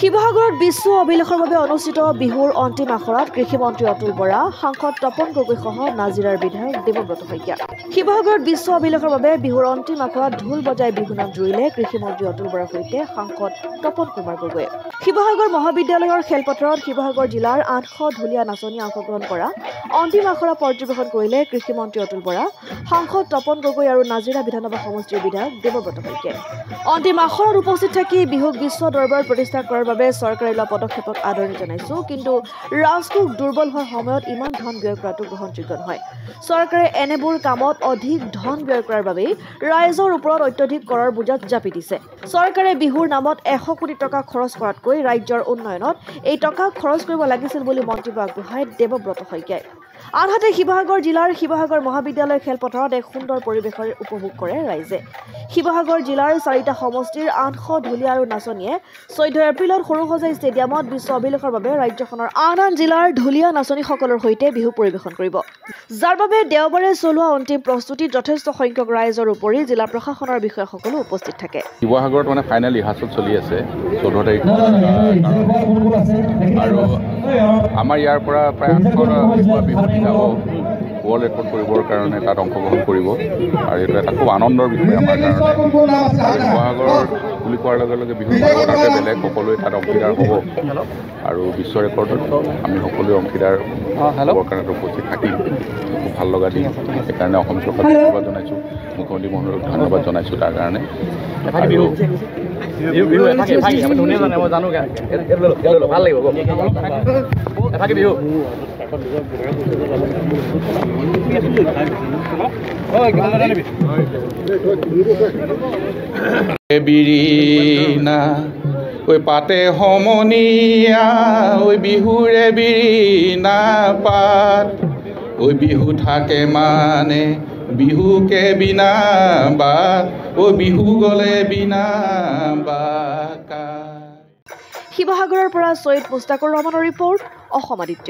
শিৱসাগৰত বিশ্ব অভিলেখৰ বাবে অনুষ্ঠিত বিহুৰ অন্তিম আখৰাত কৃষিমন্ত্ৰী অতুল বৰা সাংসদ তপন গগৈসহ নাজিৰাৰ বিধায়ক দেৱব্ৰত শইকীয়া। শিৱসাগৰত বিশ্ব অভিলেখৰ বাবে বিহুৰ অন্তিম আখৰাত ঢোল বজাই বিহুনাম জুৰিলে কৃষিমন্ত্ৰী অতুল বৰাৰ সৈতে সাংসদ তপন কুমাৰ গগৈয়ে। শিৱসাগৰ মহাবিদ্যালয়ৰ খেলপথাৰত শিৱসাগৰ জিলাৰ আঠশ ঢুলীয়া নাচনীয়ে অংশগ্ৰহণ কৰা অন্তিম আখৰা পৰ্যবেক্ষণ কৰিলে কৃষিমন্ত্ৰী অতুল বৰা সাংসদ তপন গগৈ আৰু নাজিৰা বিধানসভা সমষ্টিৰ বিধায়ক দেৱব্ৰত শইকীয়াই। অন্তিম আখৰত উপস্থিত থাকি বিহুক বিশ্ব দৰবাৰত প্ৰতিষ্ঠা কৰাৰ বাবে চৰকাৰে লোৱা পদক্ষেপক আদৰণি জনাইছো। কিন্তু ৰাজকোষ দুৰ্বল হোৱাৰ সময়ত ইমান ধন ব্যয় কৰাটো গ্ৰহণযোগ্য নহয়। চৰকাৰে এনেবোৰ কামত অধিক ধন ব্যয় কৰাৰ বাবেই ৰাইজৰ ওপৰত অত্যধিক কৰৰ বোজাত জাপি দিছে। চৰকাৰে বিহুৰ নামত এশ কোটি টকা খৰচ কৰাতকৈ ৰাজ্যৰ উন্নয়নত এই টকা খৰচ কৰিব লাগিছিল বুলি মন্তব্য আগবঢ়ায় দেৱব্ৰত শইকীয়াই। আনহাতে শিৱসাগৰ জিলাৰ শিৱসাগৰ মহাবিদ্যালয় খেলপথাৰত এক সুন্দৰ পৰিৱেশৰ উপভোগ কৰে ৰাইজে। শিৱসাগৰ জিলাৰ চাৰিটা সমষ্টিৰ আঠশ ঢুলীয়া আৰু নাচনীয়ে চৈধ্য এপ্ৰিলত সৰুসজাই ষ্টেডিয়ামত বিশ্ব অভিলেখৰ বাবে ৰাজ্যখনৰ আন আন জিলাৰ ঢুলীয়া নাচনীসকলৰ সৈতে বিহু পৰিৱেশন কৰিব। যাৰ বাবে দেওবাৰে চলোৱা অন্তিম প্ৰস্তুতিত যথেষ্ট সংখ্যক ৰাইজৰ উপৰি জিলা প্ৰশাসনৰ বিষয়াসকলো উপস্থিত থাকে। শিৱসাগৰত মানে ফাইনেল ৰিহাৰ্চেল চলি আছে চৈধ্য তাৰিখ। আৰু আমাৰ ইয়াৰ পৰা প্ৰায় আঠশ ৱৰ্ল্ড ৰেকৰ্ড কৰিবৰ কাৰণে তাত অংশগ্ৰহণ কৰিব। আৰু এইটো এটা খুব আনন্দৰ বিষয় আমাৰ কাৰণে। আৰু শিৱসাগৰ বুলি কোৱাৰ লগে লগে বিহু তাতে বেলেগ সকলোৱে তাত অংশীদাৰ হ'ব। আৰু বিশ্ব ৰেকৰ্ডত আমি সকলোৱে অংশীদাৰ হ'বৰ কাৰণে উপস্থিত থাকিম। ভাল লগা দিন। সেইকাৰণে অসম চৰকাৰক ধন্যবাদ জনাইছোঁ। মুখ্যমন্ত্ৰী মহোদয়ক ধন্যবাদ জনাইছোঁ তাৰ কাৰণে। আৰু বিৰিণা ঐ পাতে সমনীয়া ঐ বিহুৰে বিৰিণা পাত। ঐ বিহু থাকে মানে বিহুকে বিনা বাট ঐ বিহু গ'লে বিনা বাকা। শিৱসাগৰৰ পৰা ছৈয়দ মুস্তাকুৰ ৰহমানৰ ৰিপৰ্ট অসম আদিত্য।